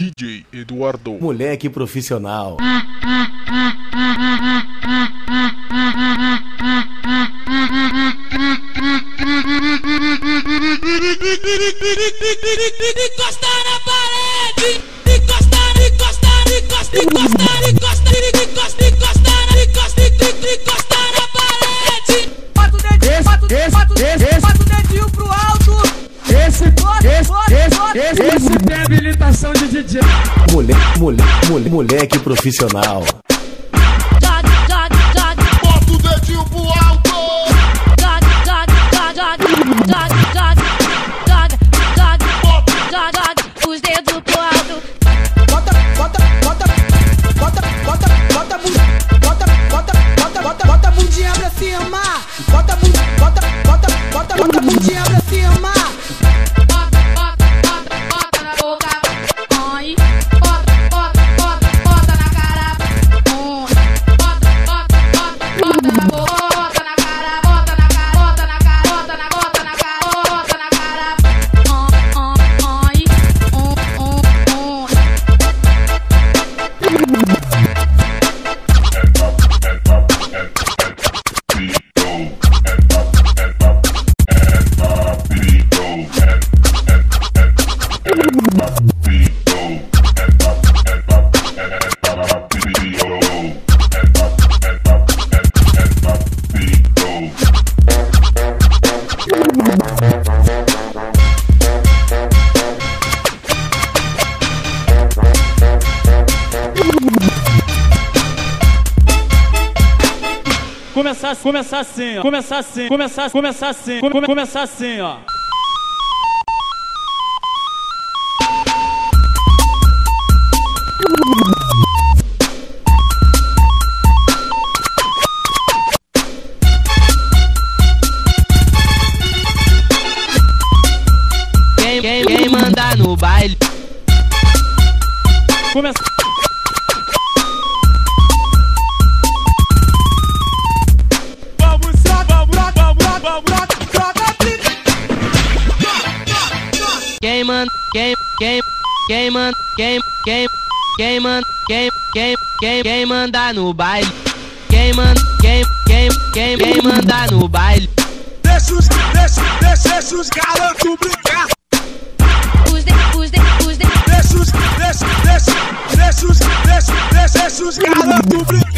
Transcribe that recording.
DJ Eduardo. Moleque profissional. Encosta esse, tem habilitação de DJ. Moleque, moleque, moleque profissional. Começar, começar assim, ó. Começar assim, começar, começar assim, come- começar assim, ó. Quem, quem, quem manda no baile? Começa. Quem manda, quem, quem, quem manda, quem, quem, quem manda, quem, manda no baile? Quem manda, quem, quem, quem, quem manda no baile? Deixa os, deixa, deixa, os garotos brincar. Os dedos, os dedos, os dedos. Deixa os, deixa, deixa, deixa os, deixa, deixa, deixa os garotos brincar.